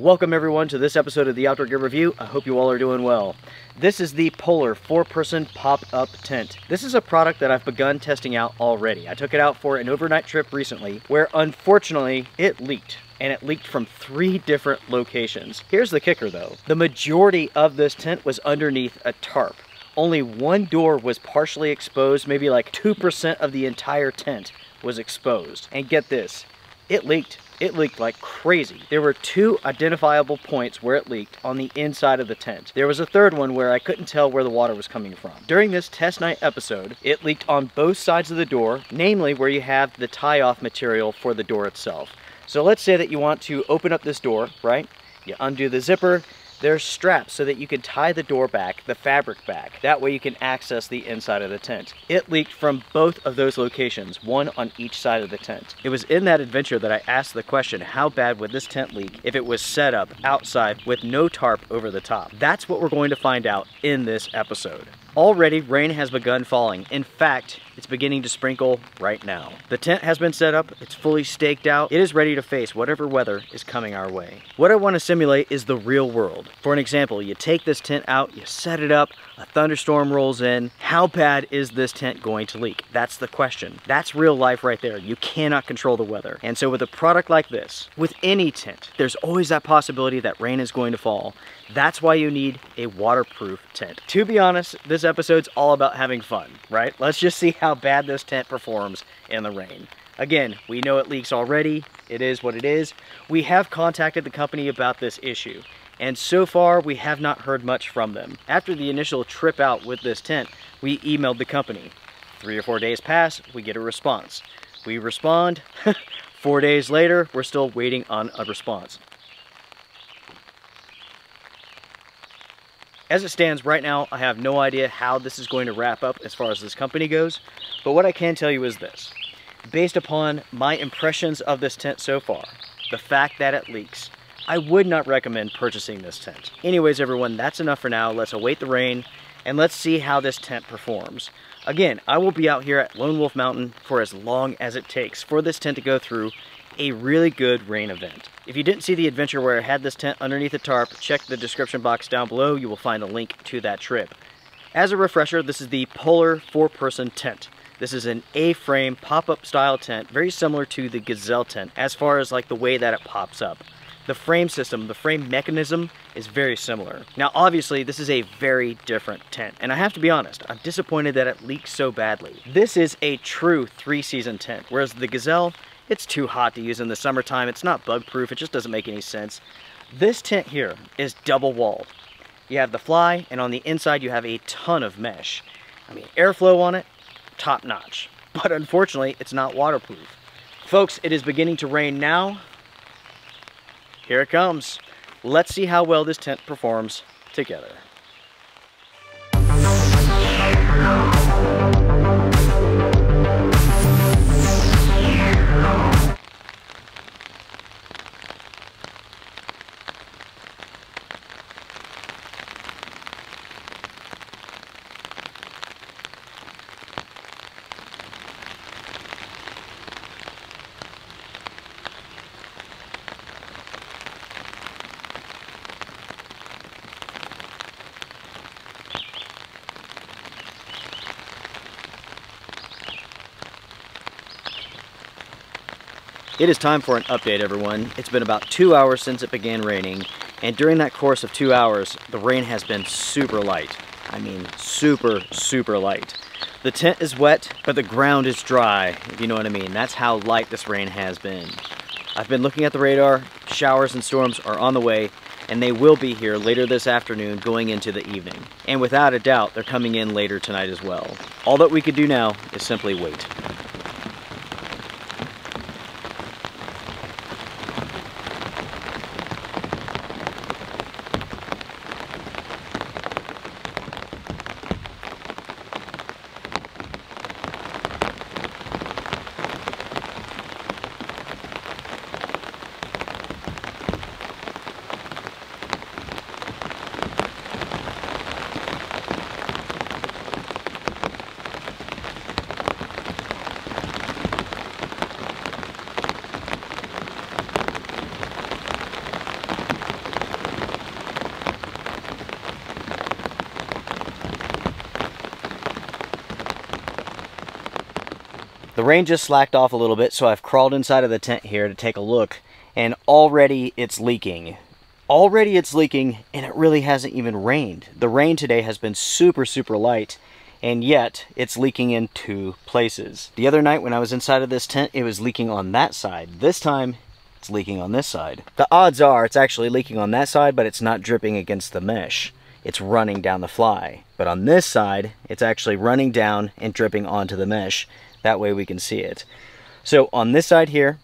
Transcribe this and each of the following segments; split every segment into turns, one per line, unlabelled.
Welcome everyone to this episode of the Outdoor Gear Review. I hope you all are doing well. This is the Poler 4-person pop-up tent. This is a product that I've begun testing out already. I took it out for an overnight trip recently where unfortunately it leaked and it leaked from three different locations. Here's the kicker though. The majority of this tent was underneath a tarp. Only one door was partially exposed, maybe like 2% of the entire tent was exposed. And get this, it leaked. It leaked like crazy. There were two identifiable points where it leaked on the inside of the tent. There was a third one where I couldn't tell where the water was coming from. During this test night episode, it leaked on both sides of the door, namely where you have the tie-off material for the door itself. So let's say that you want to open up this door, right? You undo the zipper, there's straps so that you can tie the door back, the fabric back. That way you can access the inside of the tent. It leaked from both of those locations, one on each side of the tent. It was in that adventure that I asked the question, how bad would this tent leak if it was set up outside with no tarp over the top? That's what we're going to find out in this episode. Already, rain has begun falling. In fact, it's beginning to sprinkle right now. The tent has been set up, it's fully staked out, it is ready to face whatever weather is coming our way. What I want to simulate is the real world. For an example, you take this tent out, you set it up, a thunderstorm rolls in. How bad is this tent going to leak? That's the question. That's real life right there. You cannot control the weather. And so with a product like this, with any tent, there's always that possibility that rain is going to fall. That's why you need a waterproof tent. To be honest, this episode's all about having fun, right? Let's just see how bad this tent performs in the rain. Again, we know it leaks already. It is what it is. We have contacted the company about this issue and so far we have not heard much from them. After the initial trip out with this tent, we emailed the company. Three or four days pass, we get a response. We respond, four days later, we're still waiting on a response. As it stands right now, I have no idea how this is going to wrap up as far as this company goes, but what I can tell you is this. Based upon my impressions of this tent so far, the fact that it leaks, I would not recommend purchasing this tent. Anyways, everyone, that's enough for now. Let's await the rain and let's see how this tent performs. Again, I will be out here at Lone Wolf Mountain for as long as it takes for this tent to go through a really good rain event. If you didn't see the adventure where I had this tent underneath a tarp, check the description box down below. You will find a link to that trip. As a refresher, this is the Poler four-person tent. This is an A-frame pop-up style tent, very similar to the Gazelle tent as far as like the way that it pops up the frame system, the frame mechanism is very similar. Now obviously this is a very different tent and I have to be honest, I'm disappointed that it leaks so badly. This is a true three season tent whereas the Gazelle, it's too hot to use in the summertime, it's not bug proof, it just doesn't make any sense. This tent here is double walled. You have the fly and on the inside you have a ton of mesh. I mean airflow on it, top notch. But unfortunately it's not waterproof. Folks, it is beginning to rain now, here it comes. Let's see how well this tent performs together. It is time for an update, everyone. It's been about two hours since it began raining, and during that course of two hours, the rain has been super light. I mean, super, super light. The tent is wet, but the ground is dry, if you know what I mean. That's how light this rain has been. I've been looking at the radar. Showers and storms are on the way, and they will be here later this afternoon going into the evening. And without a doubt, they're coming in later tonight as well. All that we could do now is simply wait. The rain just slacked off a little bit, so I've crawled inside of the tent here to take a look, and already it's leaking. Already it's leaking, and it really hasn't even rained. The rain today has been super, super light, and yet it's leaking in two places. The other night when I was inside of this tent, it was leaking on that side. This time, it's leaking on this side. The odds are it's actually leaking on that side, but it's not dripping against the mesh. It's running down the fly. But on this side, it's actually running down and dripping onto the mesh. That way we can see it. So on this side here,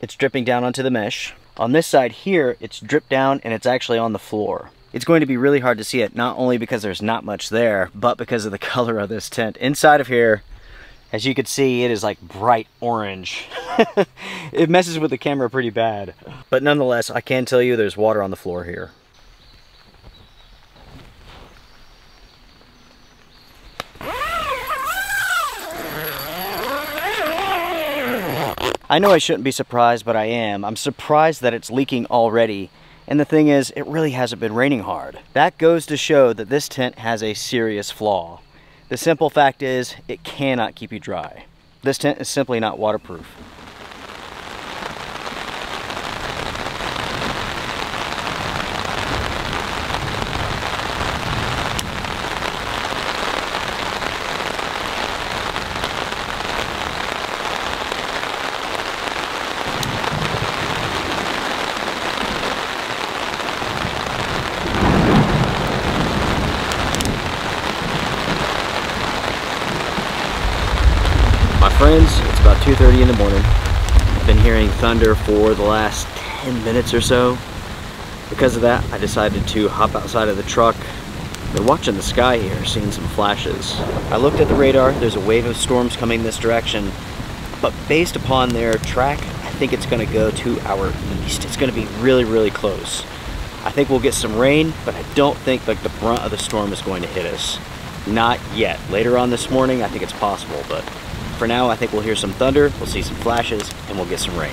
it's dripping down onto the mesh. On this side here, it's dripped down and it's actually on the floor it's going to be really hard to see it, not only because there's not much there, but because of the color of this tent. Inside of here, as you can see, it is like bright orange. it messes with the camera pretty bad. But nonetheless, I can tell you there's water on the floor here. I know I shouldn't be surprised, but I am. I'm surprised that it's leaking already and the thing is, it really hasn't been raining hard. That goes to show that this tent has a serious flaw. The simple fact is, it cannot keep you dry. This tent is simply not waterproof. friends, it's about 2.30 in the morning. I've been hearing thunder for the last 10 minutes or so. Because of that, I decided to hop outside of the truck. Been watching the sky here, seeing some flashes. I looked at the radar, there's a wave of storms coming this direction, but based upon their track, I think it's gonna go to our east. It's gonna be really, really close. I think we'll get some rain, but I don't think like the brunt of the storm is going to hit us. Not yet. Later on this morning, I think it's possible, but for now, I think we'll hear some thunder, we'll see some flashes, and we'll get some rain.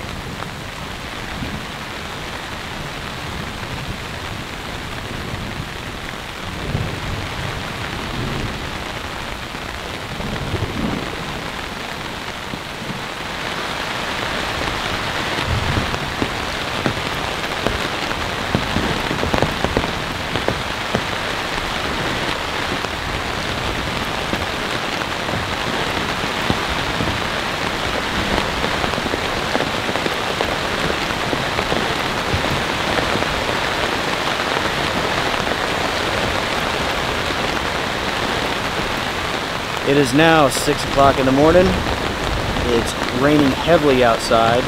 It is now 6 o'clock in the morning. It's raining heavily outside.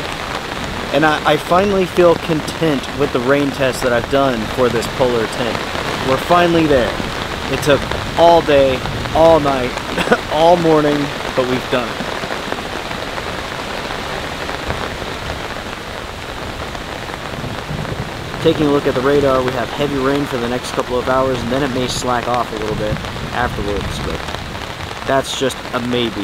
And I, I, finally feel content with the rain test that I've done for this poler tent. We're finally there. It took all day, all night, all morning, but we've done it. Taking a look at the radar, we have heavy rain for the next couple of hours, and then it may slack off a little bit afterwards, but that's just a maybe.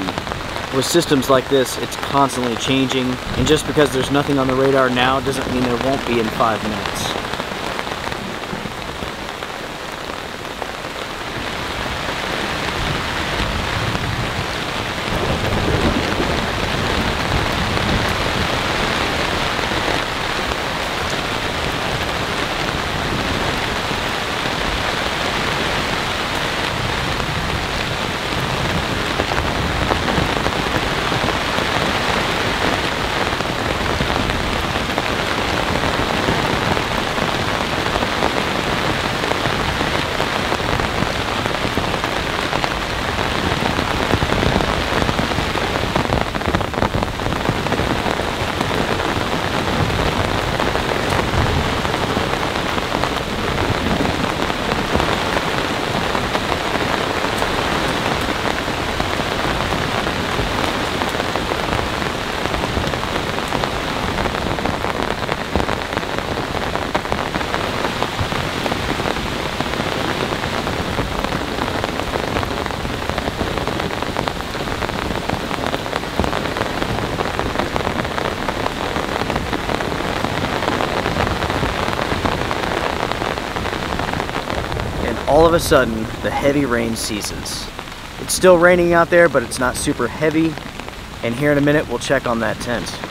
With systems like this, it's constantly changing, and just because there's nothing on the radar now doesn't mean there won't be in five minutes. All of a sudden the heavy rain ceases. It's still raining out there, but it's not super heavy. And here in a minute, we'll check on that tent.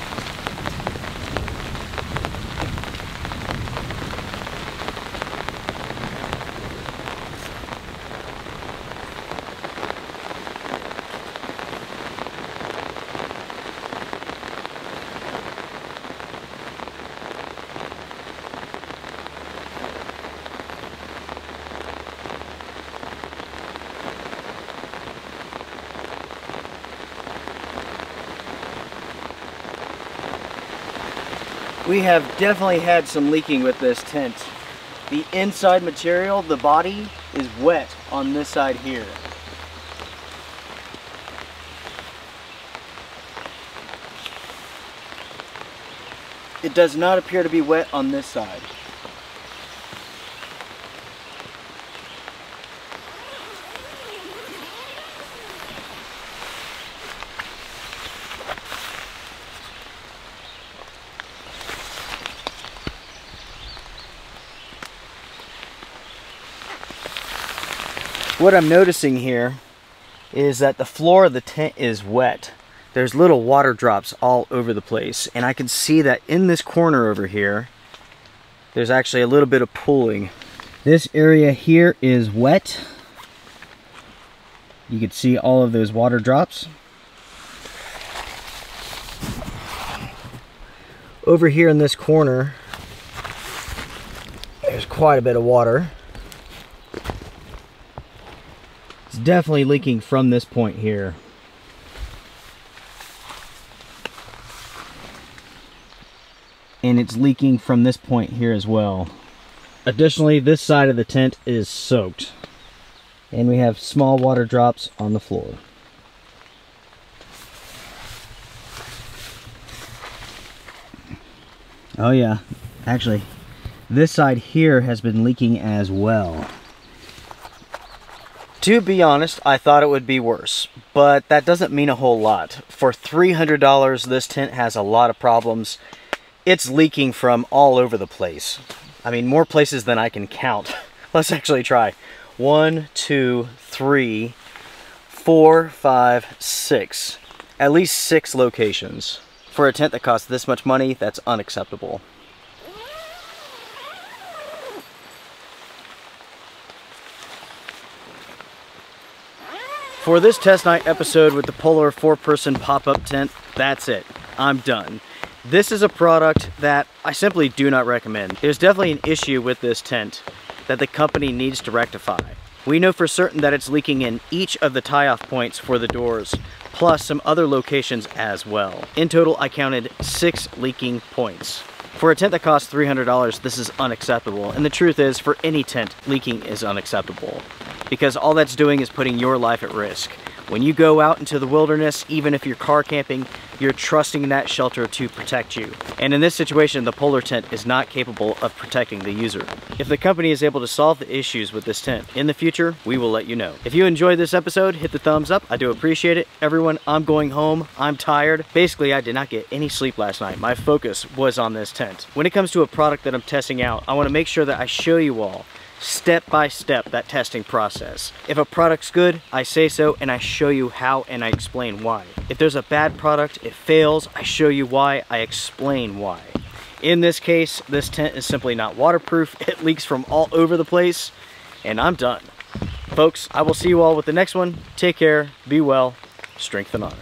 We have definitely had some leaking with this tent. The inside material, the body, is wet on this side here. It does not appear to be wet on this side. What I'm noticing here is that the floor of the tent is wet. There's little water drops all over the place. And I can see that in this corner over here, there's actually a little bit of pooling. This area here is wet. You can see all of those water drops. Over here in this corner, there's quite a bit of water. Definitely leaking from this point here. And it's leaking from this point here as well. Additionally, this side of the tent is soaked. And we have small water drops on the floor. Oh yeah, actually, this side here has been leaking as well. To be honest, I thought it would be worse, but that doesn't mean a whole lot. For $300, this tent has a lot of problems. It's leaking from all over the place. I mean, more places than I can count. Let's actually try. One, two, three, four, five, six. At least six locations. For a tent that costs this much money, that's unacceptable. For this test night episode with the Poler four-person pop-up tent, that's it. I'm done. This is a product that I simply do not recommend. There's definitely an issue with this tent that the company needs to rectify. We know for certain that it's leaking in each of the tie-off points for the doors, plus some other locations as well. In total, I counted six leaking points. For a tent that costs $300, this is unacceptable. And the truth is, for any tent, leaking is unacceptable because all that's doing is putting your life at risk. When you go out into the wilderness, even if you're car camping, you're trusting that shelter to protect you. And in this situation, the poler tent is not capable of protecting the user. If the company is able to solve the issues with this tent in the future, we will let you know. If you enjoyed this episode, hit the thumbs up. I do appreciate it. Everyone, I'm going home. I'm tired. Basically, I did not get any sleep last night. My focus was on this tent. When it comes to a product that I'm testing out, I wanna make sure that I show you all step by step that testing process. If a product's good, I say so and I show you how and I explain why. If there's a bad product, it fails, I show you why, I explain why. In this case, this tent is simply not waterproof. It leaks from all over the place and I'm done. Folks, I will see you all with the next one. Take care, be well, strength and honor.